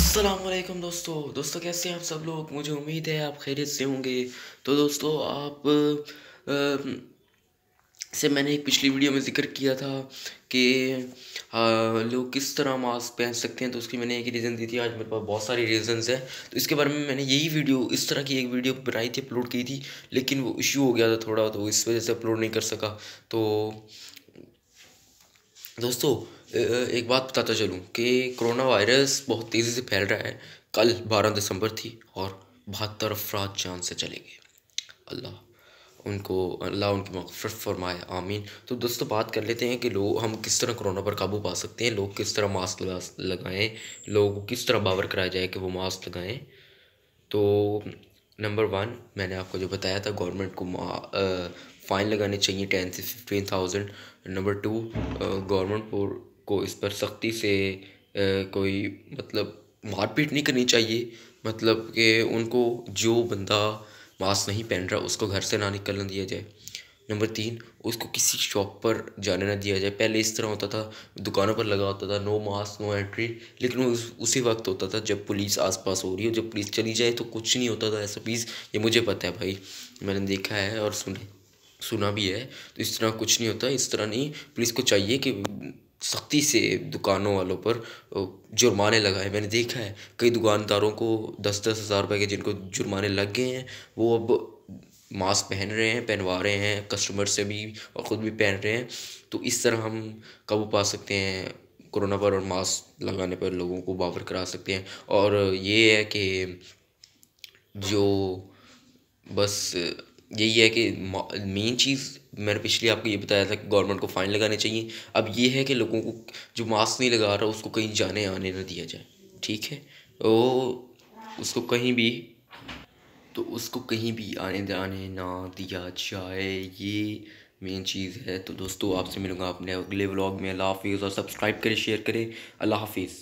असलम दोस्तों। दोस्तों कैसे हैं आप सब लोग? मुझे उम्मीद है आप खैरियत से होंगे। तो दोस्तों आप आ, से मैंने एक पिछली वीडियो में ज़िक्र किया था कि लोग किस तरह मास्क पहन सकते हैं तो उसकी मैंने एक रीज़न दी थी। आज मेरे पास बहुत सारी रीज़न्स हैं। तो इसके बारे में मैंने यही वीडियो इस तरह की एक वीडियो बनाई थी अपलोड की थी लेकिन वो इशू हो गया था थोड़ा तो इस वजह से अपलोड नहीं कर सका। तो दोस्तों एक बात बताता चलूँ कि कोरोना वायरस बहुत तेज़ी से फैल रहा है। कल बारह दिसंबर थी और बहत्तर अफराद जान से चले गए। अल्लाह उनको, अल्लाह उनकी मफरत फरमाए, आमीन। तो दोस्तों, बात कर लेते हैं कि लोग हम किस तरह कोरोना पर काबू पा सकते हैं, लोग किस तरह मास्क लगा, लगाएँ, लोगों को किस तरह बावर कराया जाए कि वो मास्क लगाएँ। तो नंबर वन, मैंने आपको जो बताया था, गवर्नमेंट को फ़ाइन लगाने चाहिए, टेन से fifteen thousand. Number two government को इस पर सख्ती से कोई मतलब मारपीट नहीं करनी चाहिए। मतलब कि उनको जो बंदा मास्क नहीं पहन रहा, उसको घर से ना निकलने दिया जाए। नंबर तीन, उसको किसी शॉप पर जाने ना दिया जाए। पहले इस तरह होता था, दुकानों पर लगा होता था, नो मास्क, नो एंट्री। लेकिन वो उसी वक्त होता था, जब पुलिस आसपास हो रही हो, जब पुलिस चली जाए तो कुछ नहीं होता था ऐसा। प्लीज़ ये मुझे पता है भाई, मैंने देखा है और सुने, सुना भी है। तो इस तरह कुछ नहीं होता, इस तरह नहीं। पुलिस को चाहिए कि सख्ती से दुकानों वालों पर जुर्माने लगाए। मैंने देखा है, कई दुकानदारों को दस दस हज़ार रुपये के जिनको जुर्माने लग गए हैं, वो अब मास्क पहन रहे हैं, पहनवा रहे हैं, कस्टमर से भी और ख़ुद भी पहन रहे हैं। तो इस तरह हम काबू पा सकते हैं कोरोना पर और मास्क लगाने पर, लोगों को बावर करा सकते हैं? और ये है कि जो बस यही है कि मेन चीज़ मैंने पिछले आपको ये बताया था कि गवर्नमेंट को फ़ाइन लगाने चाहिए। अब ये है कि लोगों को जो मास्क नहीं लगा रहा, उसको कहीं जाने आने ना दिया जाए, ठीक है? तो उसको कहीं भी तो उसको कहीं भी आने जाने ना दिया जाए, ये मेन चीज़ है। तो दोस्तों, आपसे मिलूँगा अपने अगले व्लॉग में। अल्लाह हाफिज़ और सब्सक्राइब करें शेयर करें। अल्लाह हाफिज़।